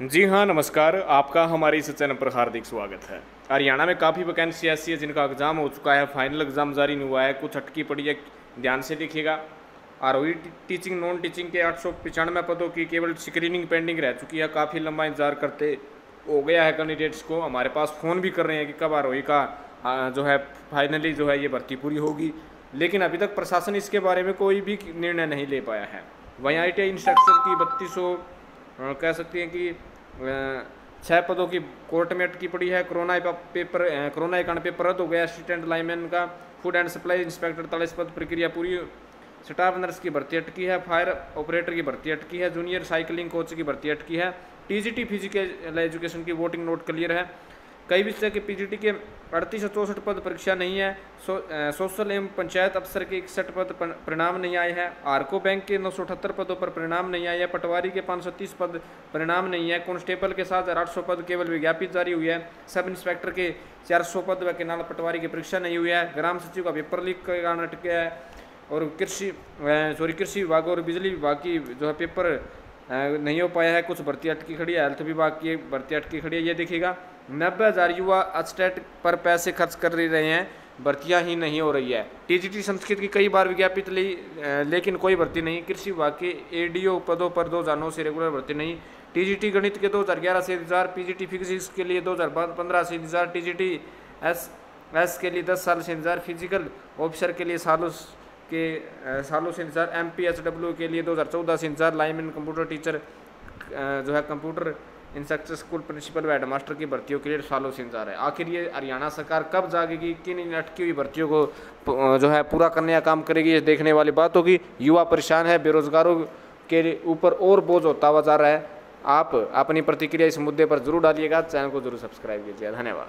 जी हाँ नमस्कार। आपका हमारे इस चैनल पर हार्दिक स्वागत है। हरियाणा में काफ़ी वैकेंसी ऐसी है, जिनका एग्ज़ाम हो चुका है। फाइनल एग्ज़ाम जारी नहीं हुआ है। कुछ अटकी पड़ी है। ध्यान से देखिएगा। आर टीचिंग नॉन टीचिंग के आठ सौ पचानवे पदों की केवल स्क्रीनिंग पेंडिंग रह चुकी है। काफ़ी लंबा इंतज़ार करते हो गया है कैंडिडेट्स को। हमारे पास फ़ोन भी कर रहे हैं कि कब आरोही का जो है फाइनली जो है ये भर्ती पूरी होगी। लेकिन अभी तक प्रशासन इसके बारे में कोई भी निर्णय नहीं ले पाया है। वहीं आई टी इंस्ट्रक्चर की बत्तीस कह सकते हैं कि छः पदों की कोर्ट में अटकी पड़ी है। कोरोना पेपर कोरोना कारण पेपर रद्द हो गया। असिस्टेंट लाइनमैन का फ़ूड एंड सप्लाई इंस्पेक्टर तालीस पद प्रक्रिया पूरी। स्टाफ नर्स की भर्ती अटकी है। फायर ऑपरेटर की भर्ती अटकी है। जूनियर साइकिलिंग कोच की भर्ती अटकी है। टीजीटी फ़िज़िकल एजुकेशन की वोटिंग नोट क्लियर है। कई विषय के पीजीटी के अड़तीस सौ चौसठ पद परीक्षा नहीं है सो, सोशल एवं पंचायत अफसर के इकसठ पद परिणाम नहीं आए हैं आरको बैंक के नौ सौ अठहत्तर पदों पर परिणाम नहीं आए हैं पटवारी के पाँच सौ तीस पद परिणाम नहीं है कांस्टेबल के साथ आठ सौ पद केवल विज्ञापित जारी हुई है सब इंस्पेक्टर के चार सौ पद व केनाल पटवारी की परीक्षा नहीं हुई है ग्राम सचिव का पेपर लीक के कारण अटके है और कृषि सॉरी कृषि विभाग और बिजली विभाग की जो है पेपर नहीं हो पाया है कुछ भर्ती अटकी खड़ी है हेल्थ विभाग की भर्ती अटकी खड़ी है ये देखिएगा। नब्बे हज़ार युवा अस्टेट पर पैसे खर्च कर रहे हैं। भर्तियाँ ही नहीं हो रही है। टीजीटी संस्कृत की कई बार विज्ञापित ली लेकिन कोई भर्ती नहीं। कृषि विभाग के एडीओ पदों पर दो हज़ार नौ से रेगुलर भर्ती नहीं। टीजीटी गणित के दो हज़ार ग्यारह से इंतज़ार पीजीटी फिजिक्स के लिए दो हज़ार पंद्रह से इंतज़ार टीजीटी एस एस के लिए दस साल से इंतज़ार फ़िज़िकल, ऑफिसर के लिए सालों के सालों से इंतज़ार एम पी एस डब्ल्यू के लिए दो हज़ार चौदह से इंतज़ार लाइनमैन, कंप्यूटर टीचर जो है कंप्यूटर इंस्ट्रक्टर स्कूल प्रिंसिपल व हेडमास्टर की भर्तियों के लिए सालों से इंतज़ार है। आखिर ये हरियाणा सरकार कब जागेगी, किन इन अटकी हुई भर्तियों को जो है पूरा करने का काम करेगी, ये देखने वाली बात होगी। युवा परेशान है, बेरोजगारों के ऊपर और बोझ होता हुआ जा रहा है। आप अपनी प्रतिक्रिया इस मुद्दे पर ज़रूर डालिएगा, चैनल को ज़रूर सब्सक्राइब कीजिएगा। धन्यवाद।